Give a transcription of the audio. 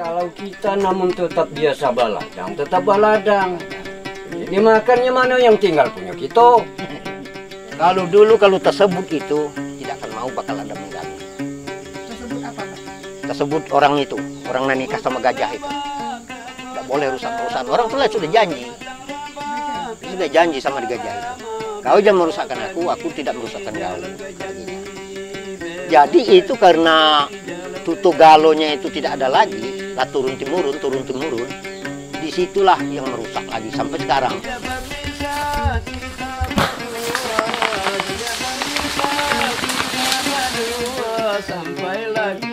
Kalau kita namun tetap biasa baladang, tetap baladang. Jadi makannya mana yang tinggal punya kita? Kalau dulu kalau tersebut itu tidak akan mau bakal ada mengganggu. Tersebut apa Pak? Tersebut orang itu, orang yang nikah sama gajah itu. Tidak boleh rusak perusahaan. Orang tuh sudah janji. Sudah janji sama di gajah itu. Kau jangan merusakkan aku, aku tidak merusakkan kau. Jadi itu karena tutup galonya itu tidak ada lagi, lah turun temurun, turun temurun. Di situlah yang merusak lagi sampai sekarang. Sampai lagi